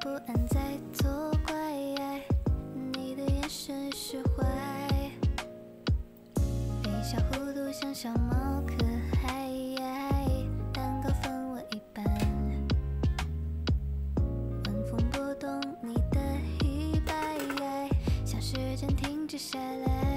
不安在作怪，你的眼神释怀，一小糊涂像小猫可爱。蛋糕分我一半，晚风拨动你的衣摆，像时间停止下来。